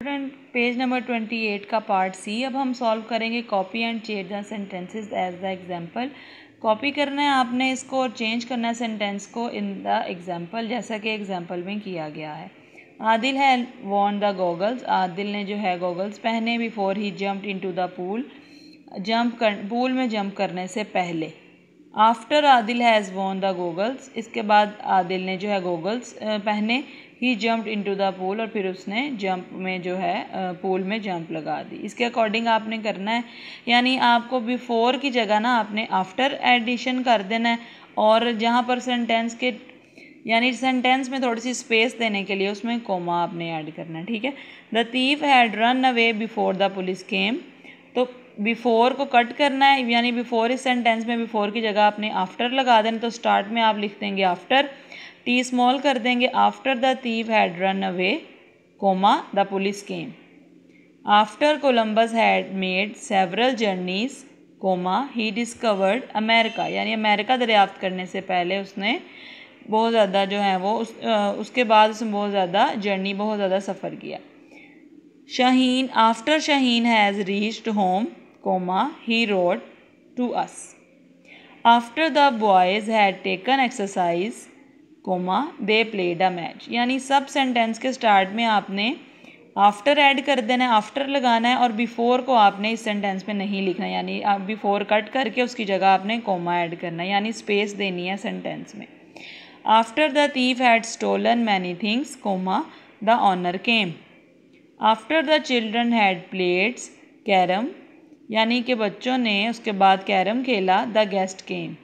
Student page number twenty eight का part C अब हम सॉल्व करेंगे copy and change the sentences as the example copy करना है आपने इसको और चेंज करना है सेंटेंस को इन द एग्जांपल जैसा कि एग्जांपल में किया गया है. आदिल है वॉन द गॉगल्स आदिल ने जो है गॉगल्स पहने before he jump into the pool jump कर पूल में जंप करने से पहले. After Adil has worn the goggles इसके बाद आदिल ने जो है गोगल्स पहने. He jump into the pool और फिर उसने जंप में जो है पूल में जंप लगा दी। इसके अकॉर्डिंग आपने करना है। यानी आपको बिफोर की जगह ना आपने आफ्टर एडिशन कर देना है और जहाँ पर सेंटेंस के, यानी सेंटेंस में थोड़ी सी स्पेस देने के लिए उसमें कोमा आपने ऐड करना है, ठीक है? The thief had run away before the police came तो बिफोर को कट करना है, यानी बिफोर इस सेंटेंस में बिफोर की जगह आपने आफ्टर लगा देना तो स्टार्ट में आप लिख देंगे आफ्टर टी स्मॉल कर देंगे after the thief had run away comma the police came after Columbus had made several journeys comma he discovered America यानी अमेरिका दरियाफ्त करने से पहले उसने बहुत ज़्यादा जो है वो उस आ, उसके बाद उसने बहुत ज़्यादा जर्नी बहुत ज़्यादा सफ़र किया। Shaheen after Shaheen has reached home comma he rode to us after the boys had taken exercise comma they played a match यानी सब सेंटेंस के स्टार्ट में आपने आफ्टर ऐड कर देना है आफ्टर लगाना है और बिफोर को आपने इस सेंटेंस में नहीं लिखना यानी आप बिफोर कट करके उसकी जगह आपने कोमा ऐड करना है। यानी स्पेस देनी है सेंटेंस में। After the thief had stolen many things comma the owner came after the children had played carrom यानी कि बच्चों ने उसके बाद कैरम खेला द गेस्ट केम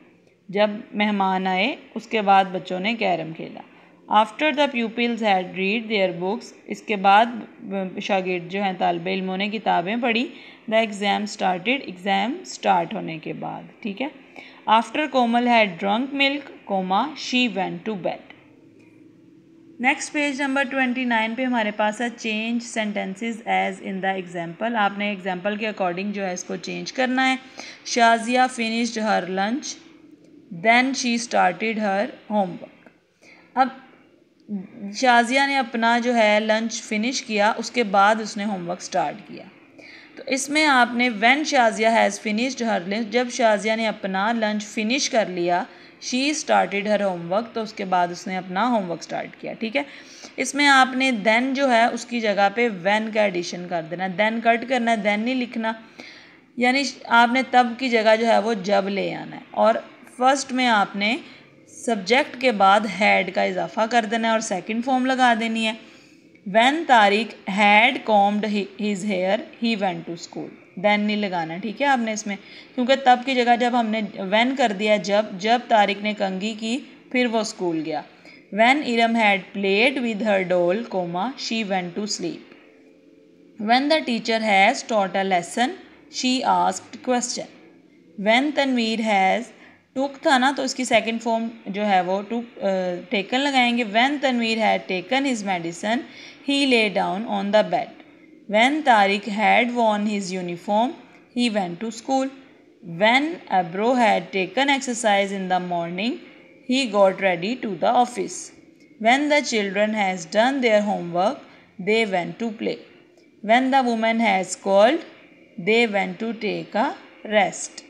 जब मेहमान आए, उसके बाद बच्चों ने कैरम खेला। After the pupils had read their books इसके बाद शागिर्द जो हैं, तालब इल्मों ने किताबें पढ़ी। The exam started exam start होने के बाद, ठीक है? After Komal had drunk milk comma she went to bed next page number twenty nine पे हमारे पास है change sentences as in the example आपने एग्जांपल के अकॉर्डिंग जो है, इसको चेंज करना है। Shazia finished her lunch then she started her homework अब शाजिया ने अपना जो है लंच फिनिश किया, उसके बाद उसने होमवर्क स्टार्ट किया। तो इसमें आपने when Shazia has finished her lunch जब शाजिया ने अपना लंच फिनिश कर लिया शी स्टार्टेड हर होमवर्क तो उसके बाद उसने अपना होमवर्क स्टार्ट किया, ठीक है? इसमें आपने देन जो है, उसकी जगह पे व्हेन का एडिशन कर देना। देन कट करना देन नहीं लिखना। यानी आपने तब की जगह जो है, वो जब ले आना है। और फ़र्स्ट में आपने सब्जेक्ट के बाद हैड का इजाफा कर देना है और सेकंड फॉर्म लगा देनी है। When Tariq had combed his hair he went to school then नहीं लगाना, ठीक है आपने इसमें? क्योंकि तब की जगह जब हमने वैन कर दिया, जब जब तारिक ने कंगी की, फिर वो स्कूल गया। When Iram had played with her doll comma she went to sleep when the teacher has taught a lesson she asked question when Tanveer has took था ना तो इसकी सेकंड फॉर्म जो है वो टुक टेकन लगाएँगे। When Tanveer had taken his medicine he lay down on the bed when Tariq had worn his uniform he went to school when Abro had taken exercise in the morning he got ready to the office when the children has done their homework they went to play when the women has called they went to take a rest